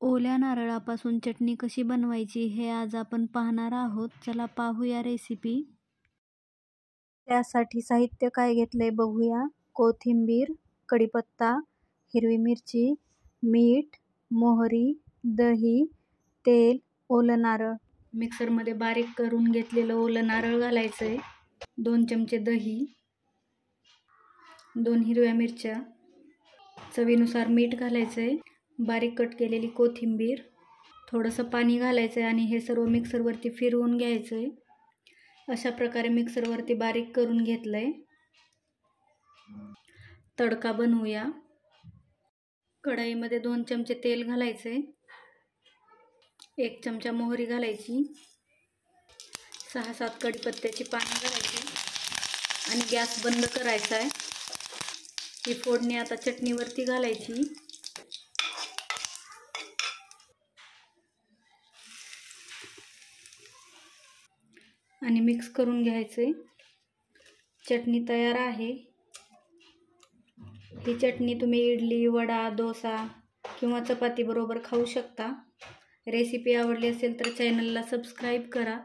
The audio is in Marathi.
ओल्या नारळापासून चटणी कशी बनवायची हे आज आपण पाहणार आहोत. चला पाहूया रेसिपी त्यासाठी साहित्य काय घेतलंय बघूया. कोथिंबीर कढीपत्ता हिरवी मिरची मीठ मोहरी दही तेल ओलं नारळ. मिक्सरमध्ये बारीक करून घेतलेलं ओलं नारळ घालायचं आहे दोन चमचे दही दोन हिरव्या मिरच्या चवीनुसार मीठ घालायचं आहे बारीक कट केलेली कोथिंबीर थोडंसं पाणी घालायचं आहे आणि हे सर्व मिक्सरवरती फिरवून घ्यायचं आहे अशा प्रकारे मिक्सरवरती बारीक करून घेतलं आहे तडका बनवूया. कढईमध्ये दोन चमचे तेल घालायचं आहे एक चमचा मोहरी घालायची. सहा सात कढीपत्त्याची पानं घालायची. आणि गॅस बंद करायचा आहे ही फोडणी आता चटणीवरती घालायची. आणि मिक्स करून घ्यायचे. चटणी तयार आहे. ही चटणी तुम्ही इडली वडा डोसा किंवा चपातीबरोबर खाऊ शकता. रेसिपी आवडली असेल तर चॅनलला सबस्क्राईब करा.